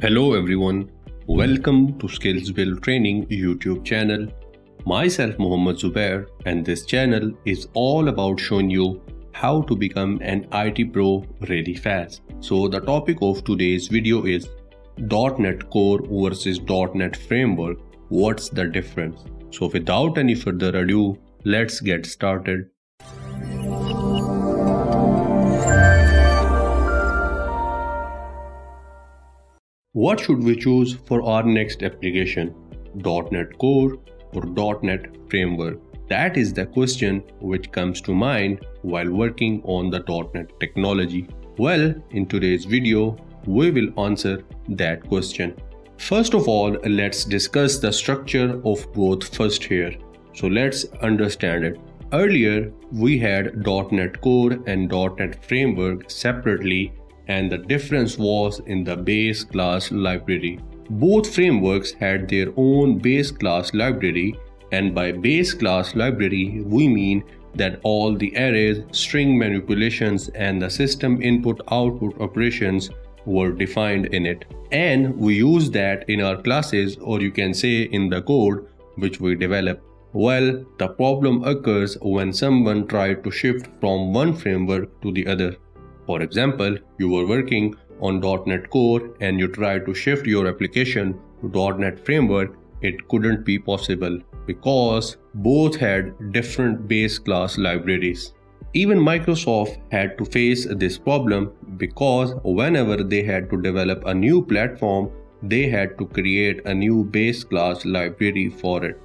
Hello everyone, welcome to Skills Build Training YouTube channel. Myself Muhammad Zubair and this channel is all about showing you how to become an IT pro really fast. So the topic of today's video is .NET Core versus .NET Framework. What's the difference? So without any further ado, let's get started. What should we choose for our next application? .NET Core or .NET Framework? That is the question which comes to mind while working on the .NET technology. Well, in today's video, we will answer that question. First of all, let's discuss the structure of both first here. So let's understand it. Earlier, we had .NET Core and .NET Framework separately and the difference was in the base class library. Both frameworks had their own base class library and by base class library we mean that all the arrays, string manipulations and the system input output operations were defined in it. And we use that in our classes or you can say in the code which we develop. Well, the problem occurs when someone tried to shift from one framework to the other. For example, you were working on .NET Core and you tried to shift your application to .NET Framework, it couldn't be possible because both had different base class libraries. Even Microsoft had to face this problem because whenever they had to develop a new platform, they had to create a new base class library for it.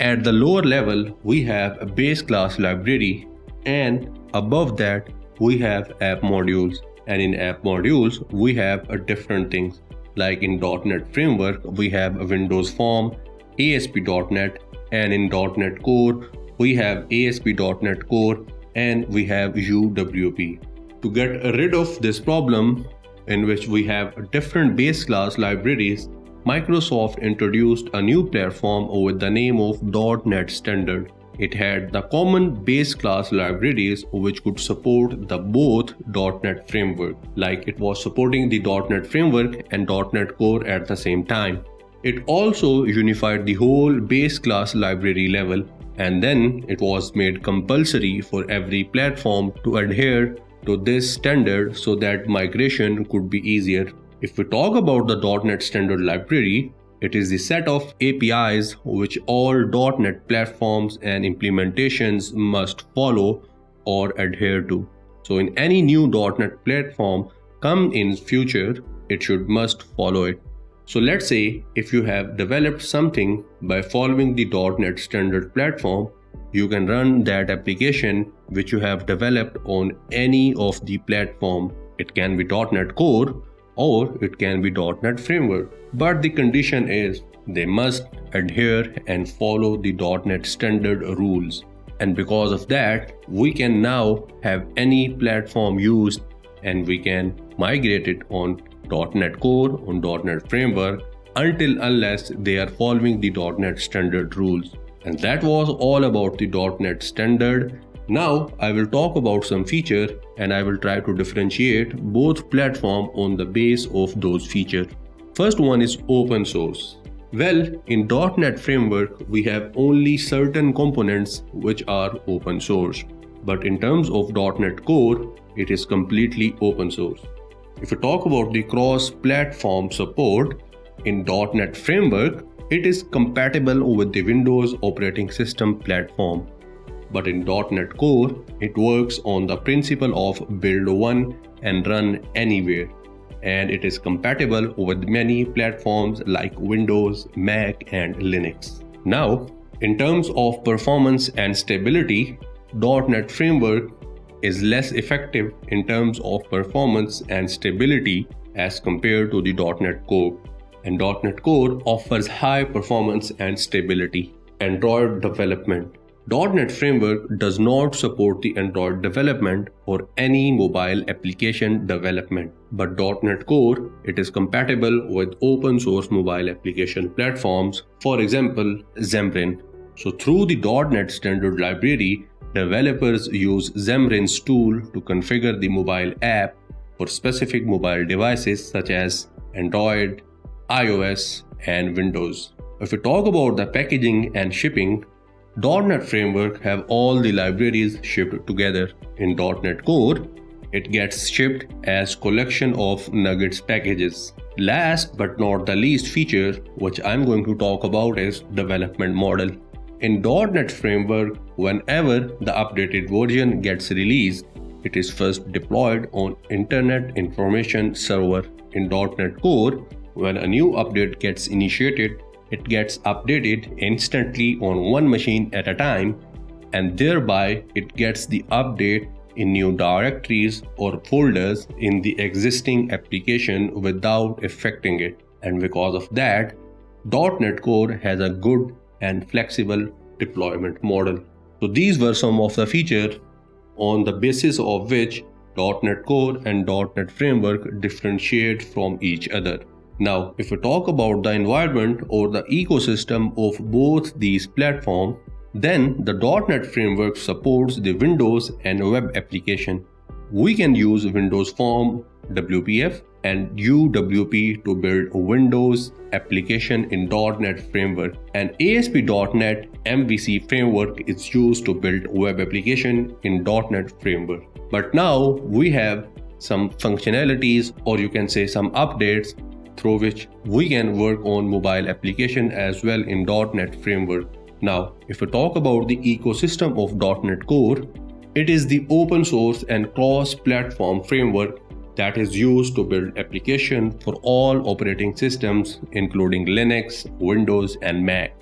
At the lower level, we have a base class library and above that we have app modules and in app modules we have a different things like in .NET framework we have Windows Form, ASP.NET and in .NET Core we have ASP.NET Core and we have UWP. To get rid of this problem in which we have different base class libraries, Microsoft introduced a new platform with the name of .NET Standard. It had the common base class libraries which could support the both .NET framework, like it was supporting the .NET framework and .NET Core at the same time. It also unified the whole base class library level and then it was made compulsory for every platform to adhere to this standard so that migration could be easier. If we talk about the .NET Standard Library, it is the set of APIs which all .NET platforms and implementations must follow or adhere to. So in any new .NET platform come in future, it should must follow it. So let's say if you have developed something by following the .NET standard platform, you can run that application which you have developed on any of the platform. It can be .NET Core or it can be .NET Framework. But the condition is they must adhere and follow the .NET standard rules. And because of that, we can now have any platform used and we can migrate it on .NET Core, on .NET Framework until unless they are following the .NET standard rules. And that was all about the .NET standard now I will talk about some feature and I will try to differentiate both platform on the base of those features. First one is open source. Well, in .NET Framework, we have only certain components which are open source. But in terms of .NET Core, it is completely open source. If we talk about the cross-platform support, in .NET Framework, it is compatible with the Windows operating system platform but in .NET Core, it works on the principle of build one and run anywhere. And it is compatible with many platforms like Windows, Mac, and Linux. Now, in terms of performance and stability, .NET Framework is less effective in terms of performance and stability as compared to the .NET Core. And .NET Core offers high performance and stability. Android development .NET Framework does not support the Android development or any mobile application development, but .NET Core, it is compatible with open source mobile application platforms, for example, Xamarin. So through the .NET Standard Library, developers use Xamarin's tool to configure the mobile app for specific mobile devices such as Android, iOS, and Windows. If we talk about the packaging and shipping, .NET Framework have all the libraries shipped together. In .NET Core, it gets shipped as collection of NuGet packages. Last but not the least feature which I'm going to talk about is development model. In .NET Framework, whenever the updated version gets released, it is first deployed on Internet Information Server. In .NET Core, when a new update gets initiated, it gets updated instantly on one machine at a time and thereby it gets the update in new directories or folders in the existing application without affecting it. And because of that, .NET Core has a good and flexible deployment model. So these were some of the features on the basis of which .NET Core and .NET Framework differentiate from each other. Now, if we talk about the environment or the ecosystem of both these platforms, then the .NET Framework supports the Windows and web application. We can use Windows Form, WPF and UWP to build Windows application in .NET Framework. And ASP.NET MVC framework is used to build web application in .NET Framework. But now we have some functionalities or you can say some updates through which we can work on mobile application as well in .NET Framework. Now, if we talk about the ecosystem of .NET Core, it is the open source and cross-platform framework that is used to build application for all operating systems including Linux, Windows and Mac.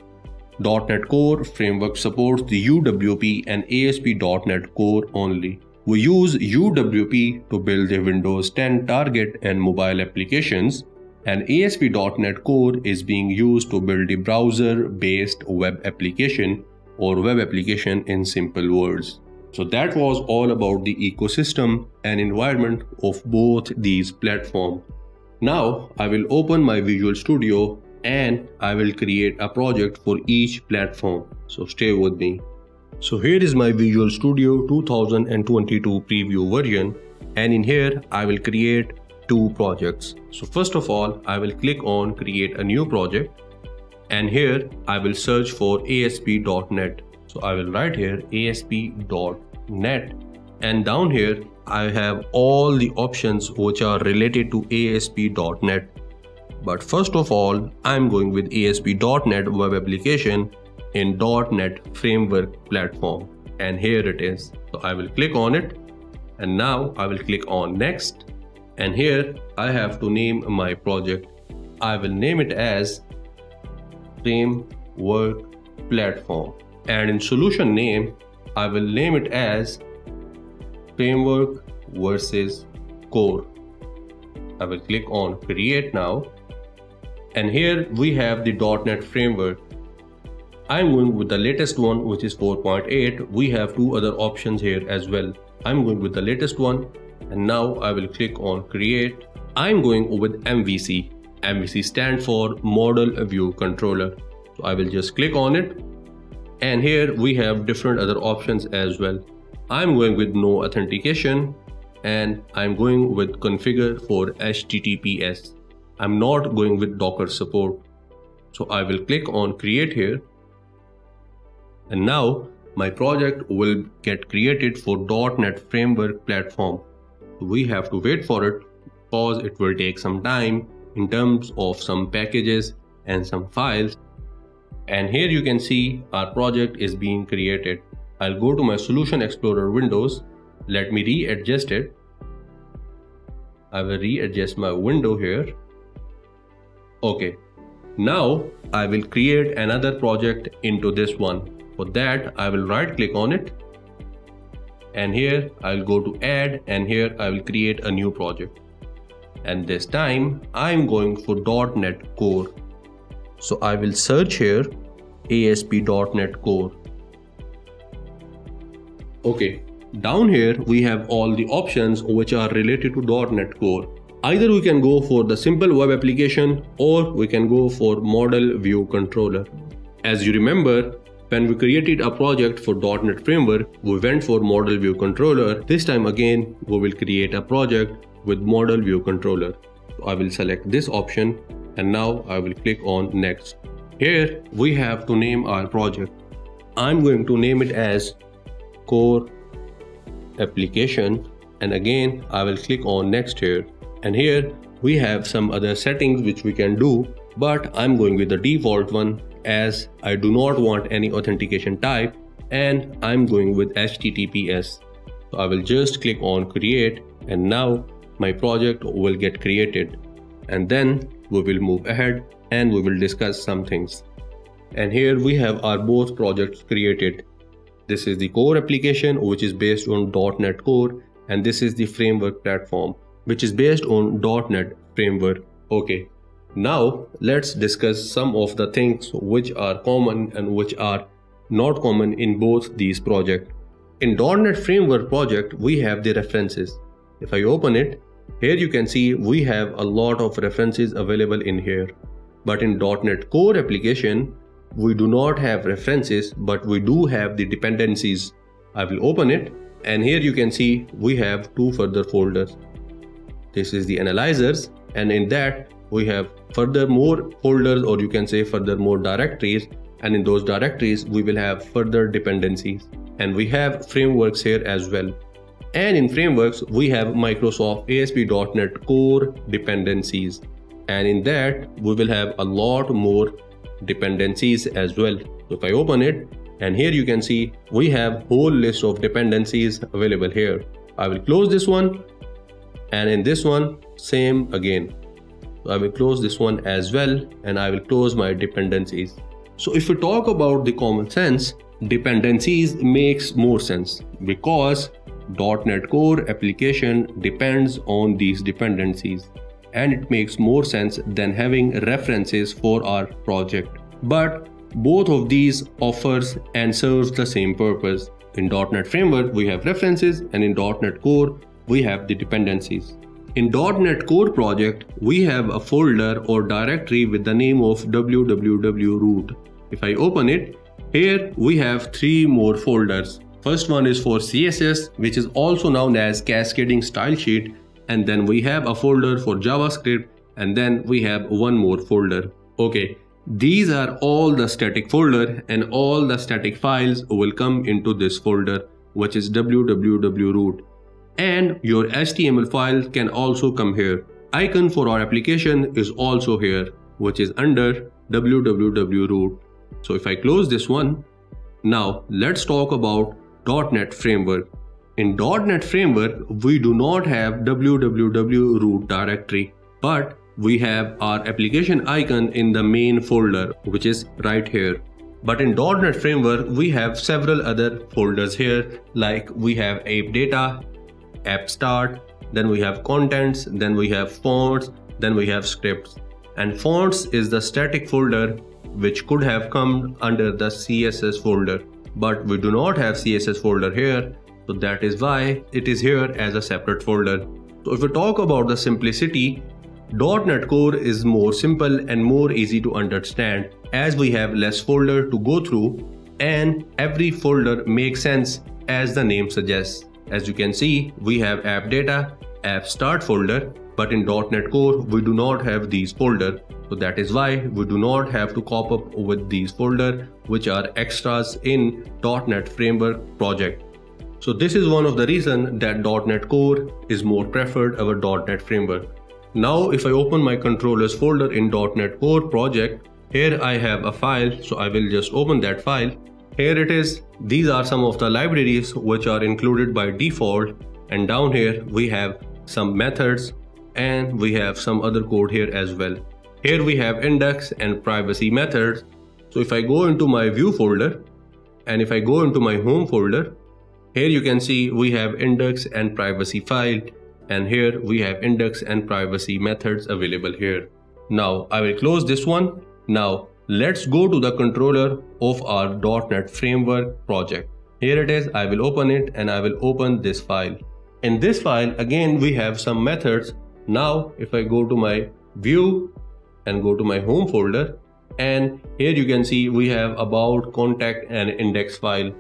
.NET Core framework supports the UWP and ASP.NET Core only. We use UWP to build the Windows 10 target and mobile applications and ASP.NET Core is being used to build a browser-based web application or web application in simple words. So that was all about the ecosystem and environment of both these platforms. Now I will open my Visual Studio and I will create a project for each platform. So stay with me. So here is my Visual Studio 2022 preview version and in here I will create two projects. So first of all, I will click on create a new project and here I will search for ASP.NET. So I will write here ASP.NET and down here I have all the options which are related to ASP.NET. But first of all, I'm going with ASP.NET web application in .NET framework platform and here it is. So I will click on it and now I will click on next and here I have to name my project. I will name it as framework platform and in solution name I will name it as framework versus core. I will click on create now and here we have the .NET framework. I'm going with the latest one which is 4.8. We have two other options here as well. I'm going with the latest one and now I will click on create. I'm going with MVC. MVC stands for model view controller. So I will just click on it and here we have different other options as well. I'm going with no authentication and I'm going with configure for HTTPS. I'm not going with Docker support. So I will click on create here and now my project will get created for .NET Framework platform we have to wait for it because it will take some time in terms of some packages and some files. And here you can see our project is being created. I'll go to my solution explorer windows. Let me readjust it. I will readjust my window here. Okay. Now I will create another project into this one. For that I will right click on it and here I'll go to add and here I will create a new project. And this time I'm going for .NET Core. So I will search here ASP.NET Core. Okay down here we have all the options which are related to .NET Core. Either we can go for the simple web application or we can go for model view controller. As you remember when we created a project for .NET Framework, we went for Model View Controller. This time again, we will create a project with Model View Controller. I will select this option and now I will click on next. Here we have to name our project. I'm going to name it as core application and again I will click on next here and here we have some other settings which we can do but I'm going with the default one as I do not want any authentication type and I'm going with HTTPS. So I will just click on create and now my project will get created and then we will move ahead and we will discuss some things. And here we have our both projects created. This is the core application which is based on .NET Core and this is the framework platform which is based on .NET framework. Okay, now let's discuss some of the things which are common and which are not common in both these projects. In .NET Framework project, we have the references. If I open it, here you can see we have a lot of references available in here. But in .NET Core application, we do not have references, but we do have the dependencies. I will open it and here you can see we have two further folders. This is the analyzers and in that we have further more folders or you can say further more directories. And in those directories we will have further dependencies. And we have frameworks here as well. And in frameworks we have Microsoft ASP.NET Core dependencies. And in that we will have a lot more dependencies as well. So if I open it and here you can see we have whole list of dependencies available here. I will close this one and in this one same again I will close this one as well and I will close my dependencies. So if we talk about the common sense, dependencies makes more sense because .NET Core application depends on these dependencies and it makes more sense than having references for our project. But both of these offers and serves the same purpose. In .NET Framework, we have references and in .NET Core, we have the dependencies. In .NET Core project, we have a folder or directory with the name of wwwroot. If I open it, here we have three more folders. First one is for CSS, which is also known as cascading style sheet. And then we have a folder for JavaScript. And then we have one more folder. Okay, these are all the static folder and all the static files will come into this folder, which is wwwroot and your HTML file can also come here. Icon for our application is also here which is under wwwroot. So if I close this one, now let's talk about .NET Framework. In .NET Framework, we do not have wwwroot directory, but we have our application icon in the main folder, which is right here. But in .NET Framework, we have several other folders here, like we have app data, app start then we have contents then we have fonts then we have scripts. And fonts is the static folder which could have come under the css folder. But we do not have css folder here so that is why it is here as a separate folder. So if we talk about the simplicity .NET Core is more simple and more easy to understand as we have less folder to go through and every folder makes sense as the name suggests. As you can see, we have app data, app start folder, but in .NET Core, we do not have these folder. So that is why we do not have to cop up with these folder, which are extras in .NET Framework project. So this is one of the reason that .NET Core is more preferred over .NET Framework. Now if I open my controllers folder in .NET Core project, here I have a file, so I will just open that file here it is. These are some of the libraries which are included by default and down here we have some methods and we have some other code here as well. Here we have index and privacy methods. So if I go into my view folder and if I go into my home folder, here you can see we have index and privacy file and here we have index and privacy methods available here. Now I will close this one. Now Let's go to the controller of our .NET Framework project. Here it is, I will open it and I will open this file. In this file, again, we have some methods. Now, if I go to my view and go to my home folder, and here you can see we have about contact and index file.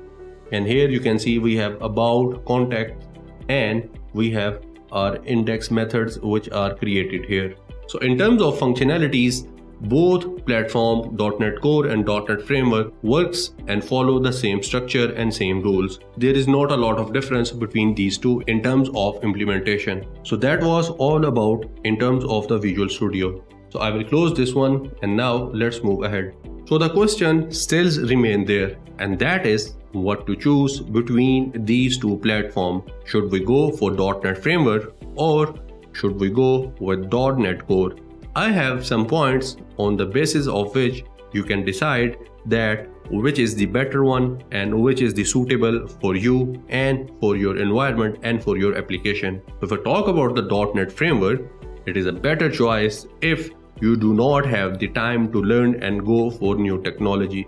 And here you can see we have about contact and we have our index methods which are created here. So in terms of functionalities, both platform .NET Core and .NET Framework works and follow the same structure and same rules. There is not a lot of difference between these two in terms of implementation. So that was all about in terms of the Visual Studio. So I will close this one and now let's move ahead. So the question still remain there and that is what to choose between these two platforms. Should we go for .NET Framework or should we go with .NET Core? I have some points on the basis of which you can decide that which is the better one and which is the suitable for you and for your environment and for your application. If I talk about the .NET framework, it is a better choice if you do not have the time to learn and go for new technology.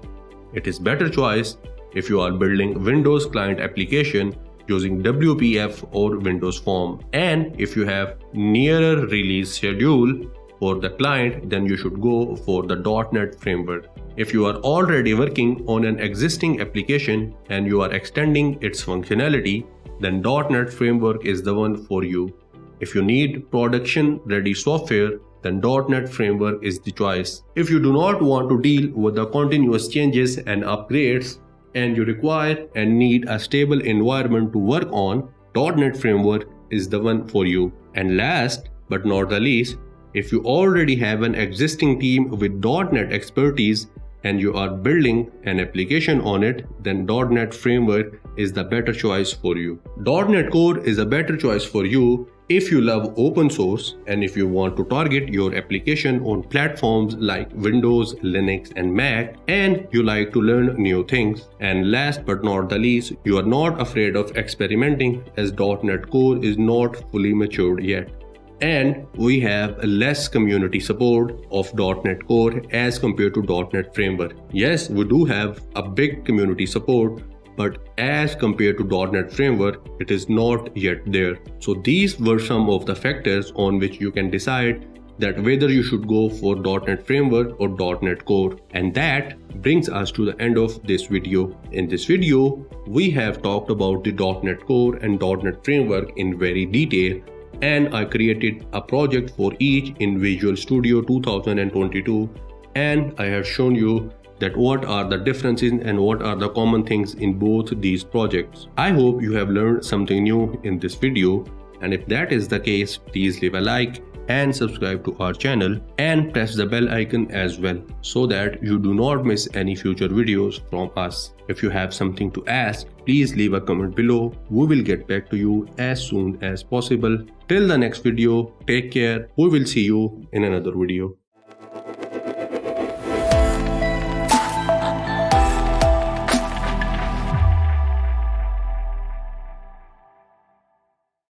It is better choice if you are building Windows client application using WPF or Windows Form. And if you have nearer release schedule for the client, then you should go for the .NET framework. If you are already working on an existing application and you are extending its functionality, then .NET framework is the one for you. If you need production ready software, then .NET Framework is the choice. If you do not want to deal with the continuous changes and upgrades and you require and need a stable environment to work on, .NET Framework is the one for you. And last but not the least, if you already have an existing team with .NET expertise and you are building an application on it, then .NET Framework is the better choice for you. .NET Core is a better choice for you if you love open source and if you want to target your application on platforms like Windows, Linux and Mac and you like to learn new things and last but not the least you are not afraid of experimenting as .NET Core is not fully matured yet and we have less community support of .NET Core as compared to .NET Framework. Yes, we do have a big community support but as compared to .NET Framework, it is not yet there. So these were some of the factors on which you can decide that whether you should go for .NET Framework or .NET Core. And that brings us to the end of this video. In this video, we have talked about the .NET Core and .NET Framework in very detail and I created a project for each in Visual Studio 2022 and I have shown you that what are the differences and what are the common things in both these projects. I hope you have learned something new in this video and if that is the case please leave a like and subscribe to our channel and press the bell icon as well so that you do not miss any future videos from us. If you have something to ask, please leave a comment below. We will get back to you as soon as possible. Till the next video, take care. We will see you in another video.